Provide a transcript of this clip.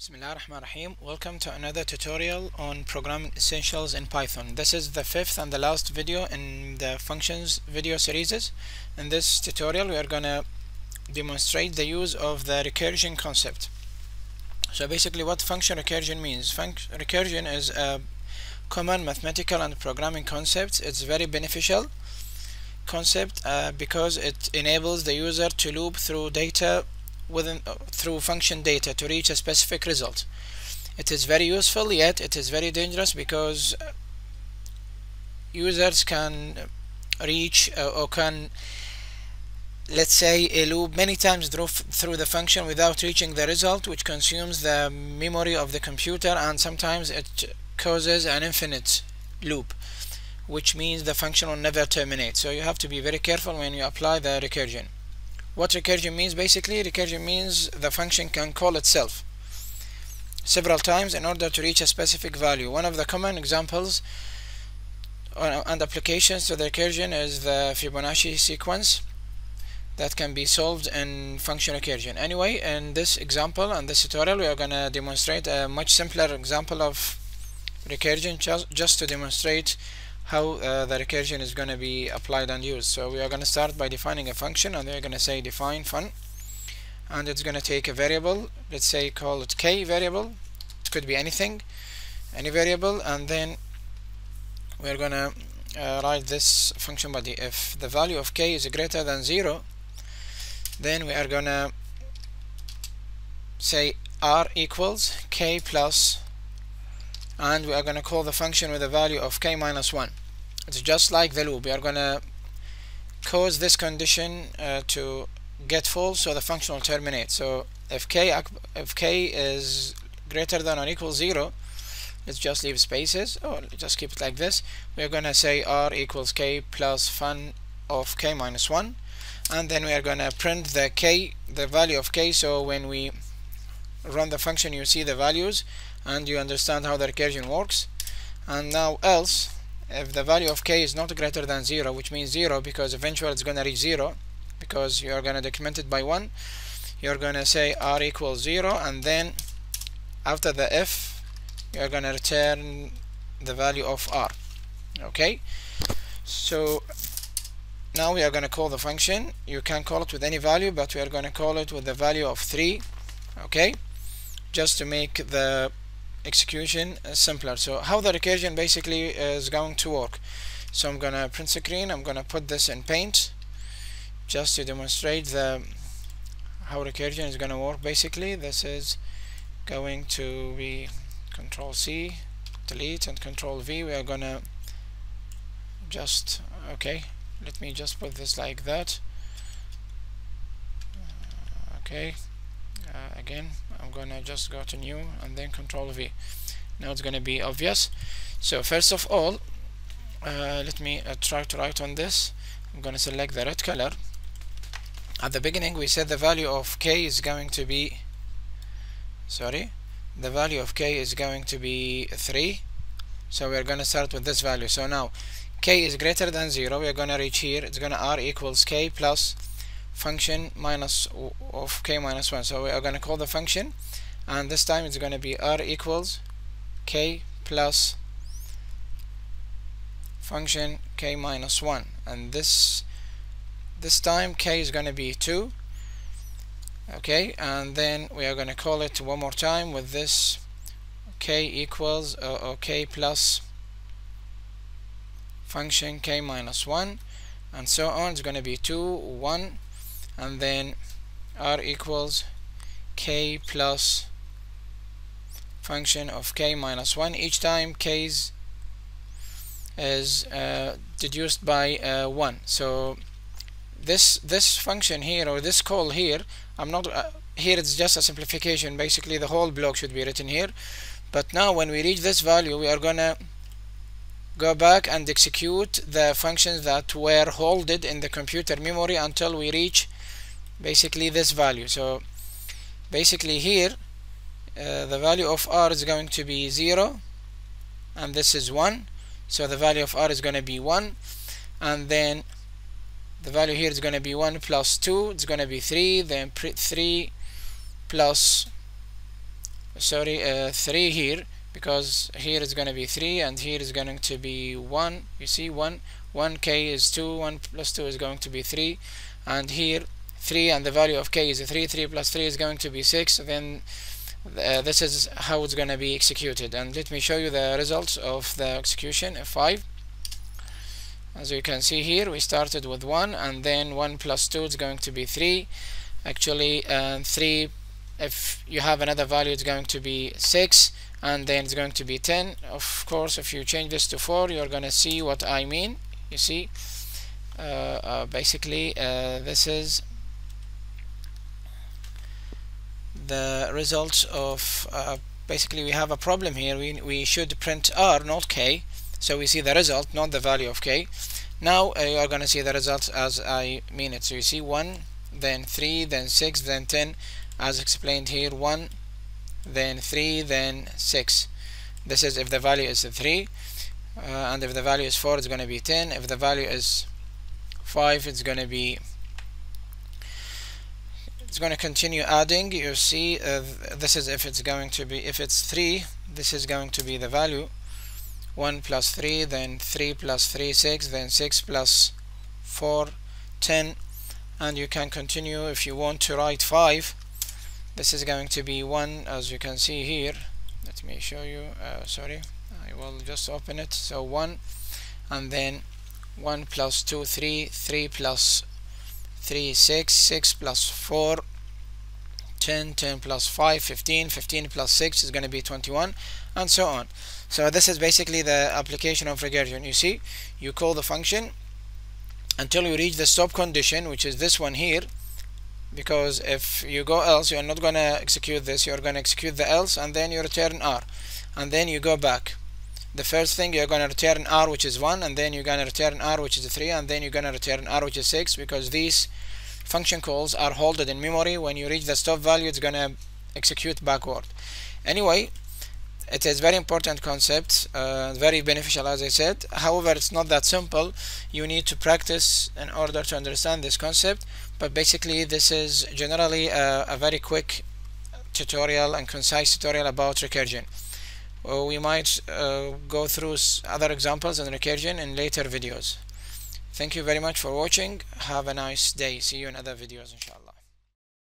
Bismillah ar-Rahman rahim Welcome to another tutorial on programming essentials in Python. This is the fifth and the last video in the functions video series. In this tutorial we are going to demonstrate the use of the recursion concept. So basically what function recursion means. Func recursion is a common mathematical and programming concept. It's a very beneficial concept uh, because it enables the user to loop through data within uh, through function data to reach a specific result. It is very useful yet it is very dangerous because uh, users can reach uh, or can let's say a loop many times through the function without reaching the result which consumes the memory of the computer and sometimes it causes an infinite loop which means the function will never terminate so you have to be very careful when you apply the recursion what recursion means basically recursion means the function can call itself several times in order to reach a specific value. One of the common examples and applications to the recursion is the Fibonacci sequence that can be solved in function recursion. Anyway in this example and this tutorial we are going to demonstrate a much simpler example of recursion just to demonstrate how uh, the recursion is going to be applied and used. So we are going to start by defining a function and we're going to say define fun. And it's going to take a variable let's say call it k variable. It could be anything any variable. And then we're going to uh, write this function body if the value of k is greater than 0 then we are going to say r equals k plus and we are going to call the function with a value of k minus 1 it's just like the loop we are to cause this condition uh, to get false so the function will terminate. So if k if k is greater than or equal 0 let's just leave spaces. Or just keep it like this. We're to say r equals k plus fun of k minus 1 and then we are to print the k the value of k. So when we run the function you see the values and you understand how the recursion works. And now else if the value of k is not greater than 0 which means 0 because eventually it's going to reach 0 because you are going to decrement it by 1 you're going to say r equals 0 and then after the if you're going to return the value of r okay? So now we are going to call the function. You can call it with any value but we are going to call it with the value of 3 okay? Just to make the execution simpler. So how the recursion basically is going to work. So I'm gonna print screen I'm gonna put this in paint just to demonstrate the how recursion is gonna work. Basically this is going to be control C delete and control V. We are gonna just okay let me just put this like that. Okay again. I'm gonna just go to new and then control V. Now it's gonna be obvious. So first of all uh, let me uh, try to write on this. I'm gonna select the red color. At the beginning we said the value of k is going to be sorry the value of k is going to be 3 so we're gonna start with this value. So now k is greater than 0 we're gonna reach here. It's gonna r equals k plus function minus of k minus 1 so we are going to call the function and this time it's going to be r equals k plus function k minus 1 and this this time k is going to be 2 okay and then we are going to call it one more time with this k equals uh, or k plus function k minus 1 and so on it's going to be 2 1 and then r equals k plus function of k minus 1 each time k is, uh, deduced by uh, 1 so this this function here or this call here I'm not uh, here it's just a simplification. Basically the whole block should be written here. But now when we reach this value we are gonna go back and execute the functions that were holded in the computer memory until we reach basically this value. So basically here uh, the value of r is going to be 0 and this is 1 so the value of r is going to be 1 and then the value here is going to be 1 plus 2 it's going to be 3 then 3 plus sorry uh, 3 here because here is going to be 3 and here is going to be 1 you see 1 1k is 2 1 plus 2 is going to be 3 and here 3 and the value of k is 3 3 plus 3 is going to be 6 then uh, this is how it's going to be executed. And let me show you the results of the execution f5 as you can see here we started with 1 and then 1 plus 2 is going to be 3 actually uh, 3 if you have another value it's going to be 6 and then it's going to be 10 of course if you change this to 4 you're gonna see what I mean. You see? Uh, uh, basically uh, this is the results of uh, basically we have a problem here. We, we should print R not K. So we see the result not the value of K. Now uh, you are gonna see the results as I mean it. So you see 1 then 3 then 6 then 10 as explained here 1 then 3 then 6 this is if the value is 3 uh, and if the value is 4 it's going to be 10 if the value is 5 it's going to be it's going to continue adding. You see uh, this is if it's going to be if it's 3 this is going to be the value. 1 plus 3 then 3 plus 3 6 then 6 plus 4 10 and you can continue if you want to write 5 this is going to be 1 as you can see here. Let me show you. Uh, sorry. I will just open it. So 1 and then 1 plus 2 3 3 plus 3 6 6 plus 4 10 10 plus 5 15 15 plus 6 is going to be 21 and so on. So this is basically the application of recursion you see you call the function until you reach the stop condition which is this one here because if you go else you're not gonna execute this you're gonna execute the else and then you return R and then you go back the first thing you're gonna return R which is 1 and then you're gonna return R which is 3 and then you're gonna return R which is 6 because these function calls are holded in memory. When you reach the stop value it's gonna execute backward. Anyway it is very important concept uh, very beneficial as I said. However it's not that simple. You need to practice in order to understand this concept. But basically this is generally a, a very quick tutorial and concise tutorial about recursion well, we might uh, go through other examples in recursion in later videos. Thank you very much for watching. Have a nice day. See you in other videos inshallah